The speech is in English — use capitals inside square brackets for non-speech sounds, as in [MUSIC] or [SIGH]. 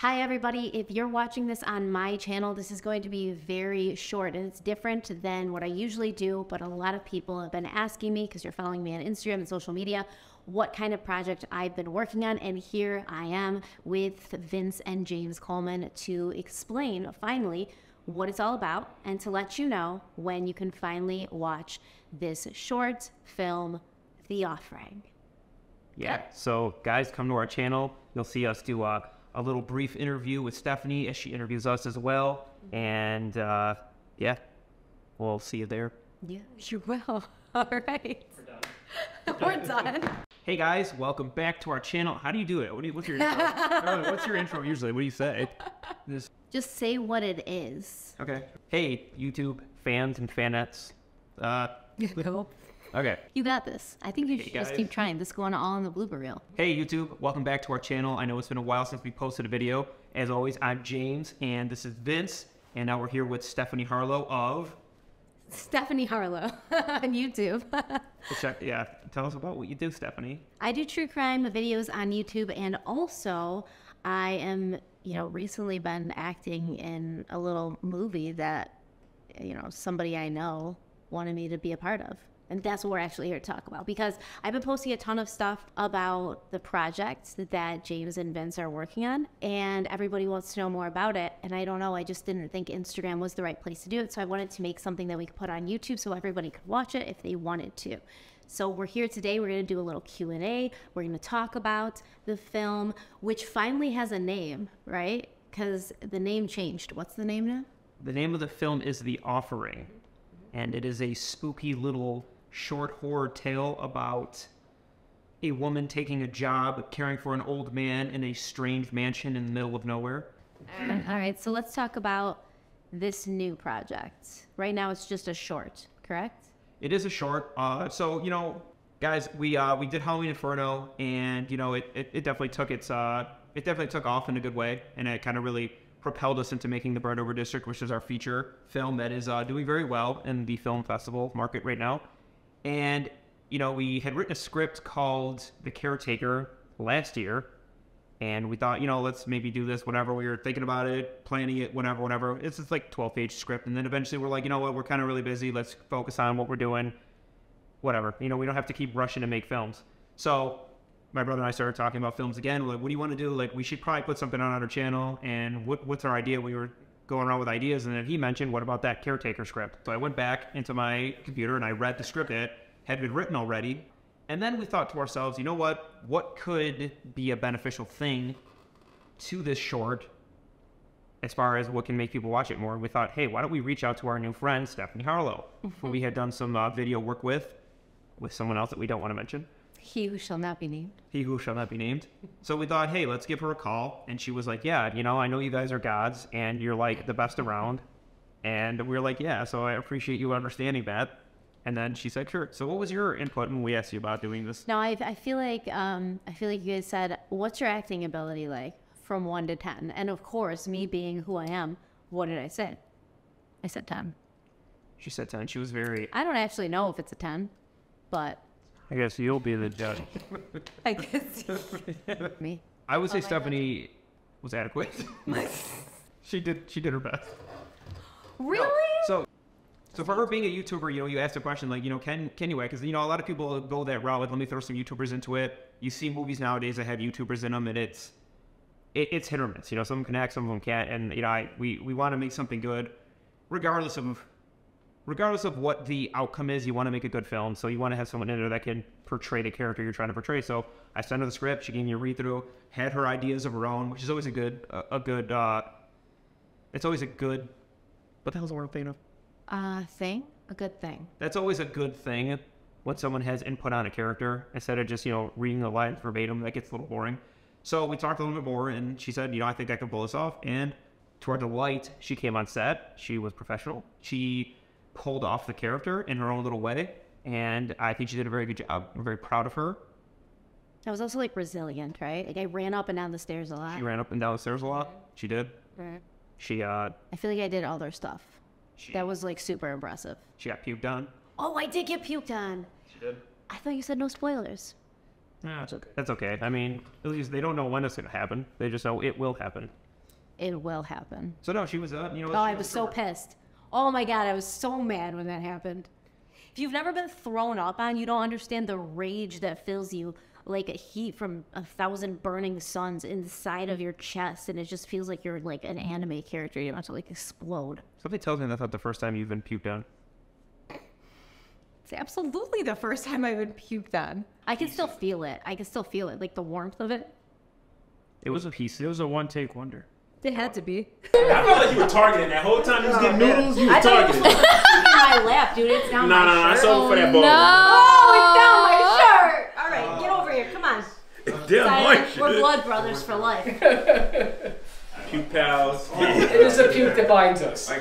Hi, everybody. If you're watching this on my channel, this is going to be very short and it's different than what I usually do. But a lot of people have been asking me because you're following me on Instagram and social media what kind of project I've been working on. And here I am with Vince and James Coleman to explain finally what it's all about and to let you know when you can finally watch this short film, The Offering. Yeah. So, guys, come to our channel. You'll see us do a, a little brief interview with Stephanie as she interviews us as well. And uh, yeah, we'll see you there. Yeah, you will. [LAUGHS] All right. We're done. We're done. [LAUGHS] Hey guys, welcome back to our channel. How do you do it? What do you, what's your intro? Oh, [LAUGHS] what's your intro usually? What do you say? Just, Just say what it is. Okay. Hey, YouTube fans and fanettes. Uh, Go. Okay. You got this. I think you Hey, should just keep trying. This is going all in the blooper reel. Hey YouTube, welcome back to our channel. I know it's been a while since we posted a video. As always, I'm James and this is Vince. And now we're here with Stephanie Harlowe of. Stephanie Harlowe [LAUGHS] on YouTube. [LAUGHS] Check, yeah, tell us about what you do, Stephanie. I do true crime videos on YouTube, and also I am, you know, recently been acting in a little movie that, you know, somebody I know wanted me to be a part of. And that's what we're actually here to talk about because I've been posting a ton of stuff about the projects that James and Vince are working on, and everybody wants to know more about it. And I don't know, I just didn't think Instagram was the right place to do it. So I wanted to make something that we could put on YouTube so everybody could watch it if they wanted to. So we're here today. We're going to do a little Q&A. We're going to talk about the film, which finally has a name, right? Because the name changed. What's the name now? The name of the film is The Offering, and it is a spooky little short horror tale about a woman taking a job caring for an old man in a strange mansion in the middle of nowhere. All right. So let's talk about this new project. Right now, it's just a short, correct? It is a short. Uh, so you know, guys, we uh, we did Halloween Inferno, and you know, it, it, it definitely took its uh, it definitely took off in a good way, and it kind of really propelled us into making the Burnt Over District, which is our feature film that is uh, doing very well in the film festival market right now. And you know, we had written a script called The Caretaker last year, and we thought, you know, let's maybe do this whenever we were thinking about it, planning it, whenever, whenever. It's just like 12 page script. And then eventually we're like, you know what, we're kind of really busy. Let's focus on what we're doing. Whatever. You know, we don't have to keep rushing to make films. So my brother and I started talking about films again. We're like, what do you want to do? Like, we should probably put something on our channel. And what, what's our idea? We were going around with ideas. And then he mentioned, what about that caretaker script? So I went back into my computer and I read the script that had been written already. And then we thought to ourselves, you know what? What could be a beneficial thing to this short as far as what can make people watch it more? We thought, hey, why don't we reach out to our new friend, Stephanie Harlowe, who we had done some uh, video work with, with someone else that we don't want to mention, He who shall not be named. he who shall not be named. So we thought, hey, let's give her a call. And she was like, yeah, you know, I know you guys are gods and you're like the best around. And we were like, yeah, so I appreciate you understanding that. And then she said, sure. So what was your input when we asked you about doing this? Now, I, I feel like um, I feel like you guys said, "What's your acting ability like from one to 10? And of course, me being who I am, what did I say? I said ten. She said 10. She was very, I don't actually know if it's a ten, but I guess you'll be the judge. [LAUGHS] I guess me. I would oh say Stephanie was adequate. [LAUGHS] she did she did her best. Really? So so for her being a YouTuber, you know, you asked a question like, you know, can can you act? Because you know, a lot of people go that route. Like, let me throw some YouTubers into it. You see movies nowadays that have YouTubers in them, and it's it, it's hit or miss. You know, some of them can act, some of them can't. And you know, I, we we want to make something good, regardless of regardless of what the outcome is. You want to make a good film, so you want to have someone in there that can portray the character you're trying to portray. So I sent her the script. She gave me a read through, had her ideas of her own, which is always a good a, a good. uh It's always a good. What the hell's the word I'm thinking of? Uh, thing? A good thing. that's always a good thing when someone has input on a character instead of just you know reading the lines verbatim that gets a little boring so we talked a little bit more and she said you know i think i can pull this off and to our delight she came on set she was professional she pulled off the character in her own little way and i think she did a very good job i'm very proud of her I was also like resilient, right? Like I ran up and down the stairs a lot. she ran up and down the stairs a lot she did Right. she uh I feel like I did all their stuff. she, That was like super impressive. she got puked on Oh, I did get puked on. she did I thought you said no spoilers. Yeah, that's okay. That's okay. I mean, at least they don't know when it's going to happen. They just know it will happen. it will happen. So no, she was uh, you know. Oh, I was so pissed. Oh my god, I was so mad when that happened. If you've never been thrown up on, you don't understand the rage that fills you like a heat from a thousand burning suns inside of your chest, and it just feels like you're like an anime character. You're about to like explode. Something tells me that's not the first time you've been puked on. It's absolutely the first time I've been puked on. I can still feel it. I can still feel it, like the warmth of it. It was a piece. It was a one take wonder. It had to be. I felt like you were targeting that whole time you was getting noodles. You I was thought it was targeting. [LAUGHS] in my lap, dude. It's down No, my no, no. I shirt. saw for that oh, bowl. Oh, it's down my [LAUGHS] shirt. All right, get over here. Come on. Damn, Silent. moist. We're blood brothers for life. [LAUGHS] Puke pals. It is a puke that binds us.